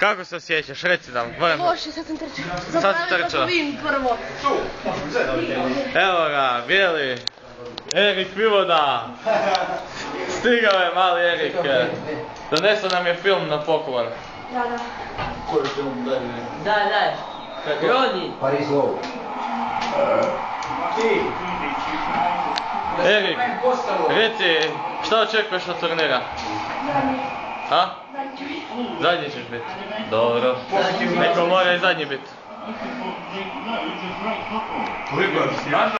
Kako se osjećaš? Reci nam. moram- Loše, sad sam trčao. Sad si trčao. Prvo. Evo ga, bijeli. Erik Pivoda. Stigao je mali Erik. Donesao nam je film na poklon. Da, da. Daj, daj. Rodi. Paris Low. Erik, reci, šta očekuješ od turnira? A? Zadnji ćeš biti. Dobro. Neko mora i zadnji biti.